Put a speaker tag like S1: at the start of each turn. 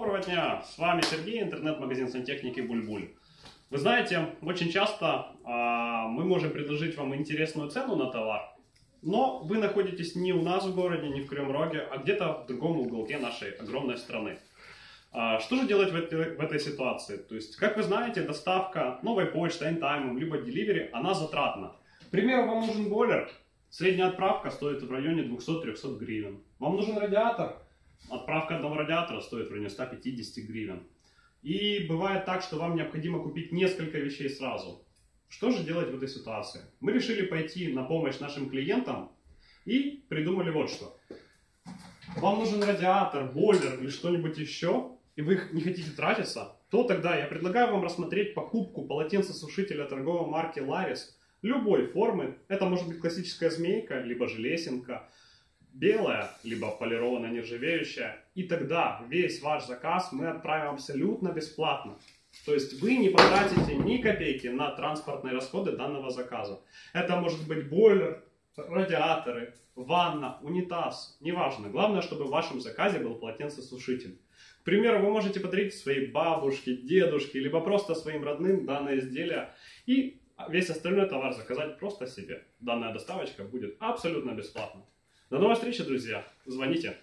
S1: Доброго дня! С вами Сергей, интернет-магазин сантехники Бульбуль. Вы знаете, очень часто а, мы можем предложить вам интересную цену на товар, но вы находитесь не у нас в городе, не в Крем Роге, а где-то в другом уголке нашей огромной страны. А, что же делать в этой, в этой ситуации? То есть, как вы знаете, доставка новой почты, эндтаймом, либо деливери, она затратна. К примеру, вам нужен бойлер, средняя отправка стоит в районе 200-300 гривен. Вам нужен радиатор, отправка одного радиатора стоит в районе 150 гривен. И бывает так, что вам необходимо купить несколько вещей сразу. Что же делать в этой ситуации? Мы решили пойти на помощь нашим клиентам и придумали вот что. Вам нужен радиатор, бойлер или что-нибудь еще, и вы не хотите тратиться, то тогда я предлагаю вам рассмотреть покупку полотенцесушителя торговой марки Laris любой формы. Это может быть классическая змейка, либо же лесенка, белая, либо полированная нержавеющая. И тогда весь ваш заказ мы отправим абсолютно бесплатно. То есть вы не потратите ни копейки на транспортные расходы данного заказа. Это может быть бойлер, радиаторы, ванна, унитаз, неважно. Главное, чтобы в вашем заказе был полотенцесушитель. К примеру, вы можете подарить своей бабушке, дедушке, либо просто своим родным данное изделие и весь остальной товар заказать просто себе. Данная доставочка будет абсолютно бесплатна. До новой встречи, друзья. Звоните.